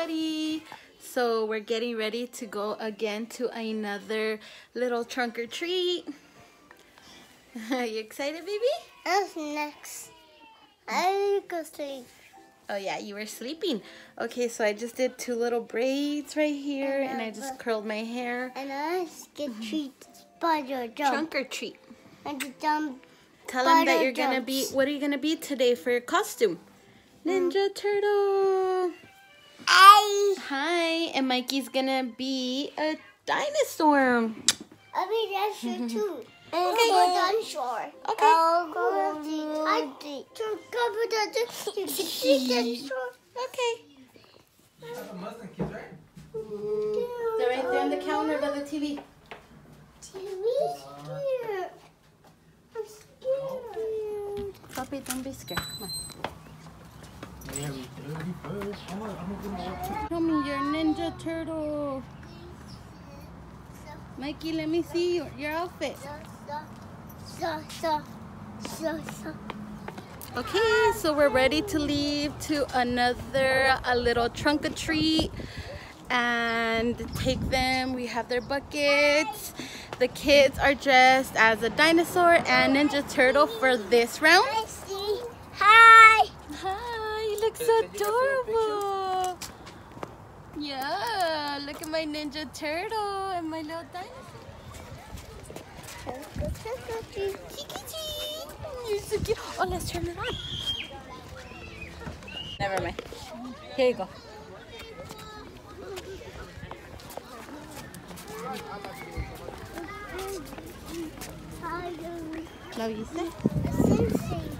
everybody. So we're getting ready to go again to another little trunk or treat. Are you excited, baby? What's next? I go sleep. Oh yeah, you were sleeping. Okay, so I just did two little braids right here, and I just curled my hair. And I get mm-hmm. treats by your jump. Trunk or treat. And jump. Tell them that you're gonna be. What are you gonna be today for your costume? Ninja mm. Turtle. I. Hi, and Mikey's gonna be a dinosaur. I mean, that's you too. Okay. Okay. Go dinosaur. Okay. I'll go to the I think. To cover the dinosaur. Okay. the Muslim kids, right? They're right there on the counter by the TV. TV's here. I'm scared. Puppy, don't be scared. Come on. Show me your Ninja Turtle. Mikey, let me see your, your outfit. Okay, so we're ready to leave to another a little trunk or treat and take them. We have their buckets. The kids are dressed as a dinosaur and Ninja Turtle for this round. Hi. Hi, you so adorable. Yeah, look at my Ninja Turtle and my little dinosaur. You're so cute. Oh, let's turn it on. Never mind. Here you go. Love you, say.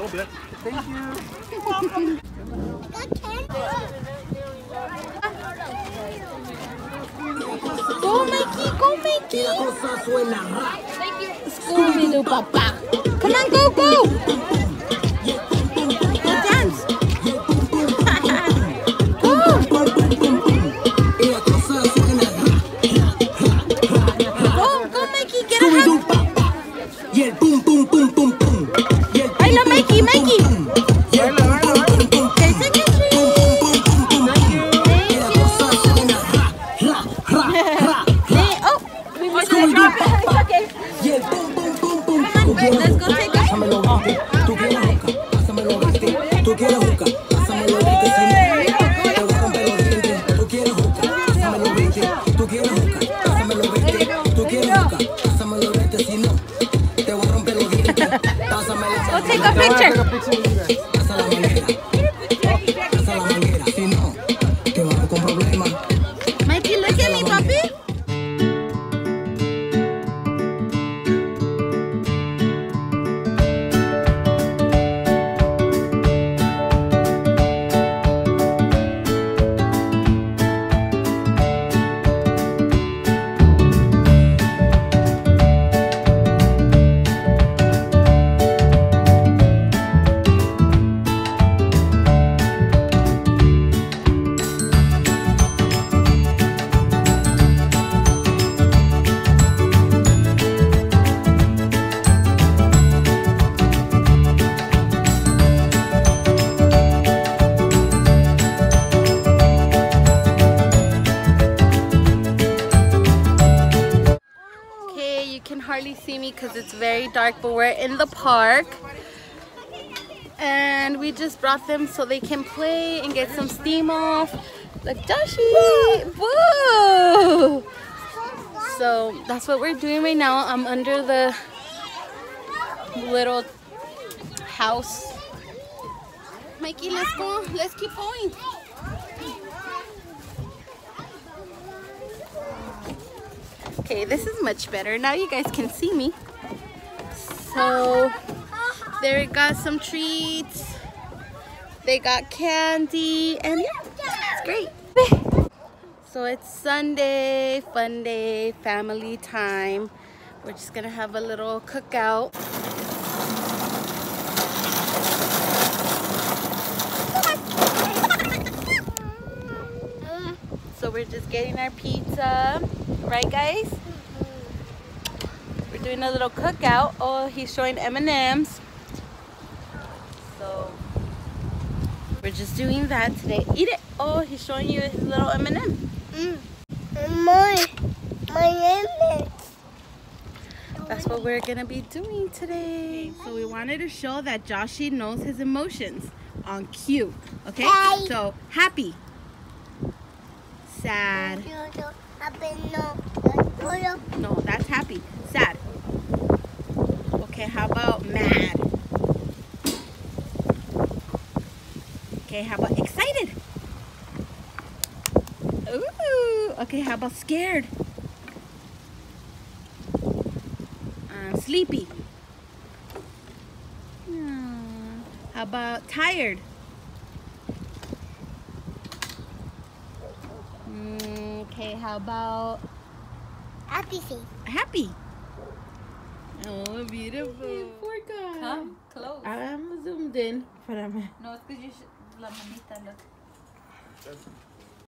A little bit. Thank you. Go, Mikey. Go, Mikey. Scooby-Doo, papa. Come on, go, go. Go a picture. Take because it's very dark, but we're in the park. And we just brought them so they can play and get some steam off. Like Dashi! Woo! So that's what we're doing right now. I'm under the little house. Mikey, let's go. Let's keep going. Okay, this is much better. Now you guys can see me. So, there we got some treats. They got candy and yeah, it's great. So it's Sunday, fun day, family time. We're just gonna have a little cookout. So we're just getting our pizza, right guys? We're doing a little cookout. Oh, he's showing M&Ms. So we're just doing that today. Eat it. Oh, he's showing you his little M&M. My, my name is. That's what we're gonna be doing today. So we wanted to show that Joshi knows his emotions on cue. Okay? So happy, sad. No, that's happy. Sad. Okay, how about mad? Okay, how about excited? Ooh. Okay, how about scared? Um, sleepy. Hmm. How about tired? Mm, okay, how about Happy face. happy? Oh, beautiful. Poor guy. Come close. I'm zoomed in. Espérame. No, it's because you should. La manita, look.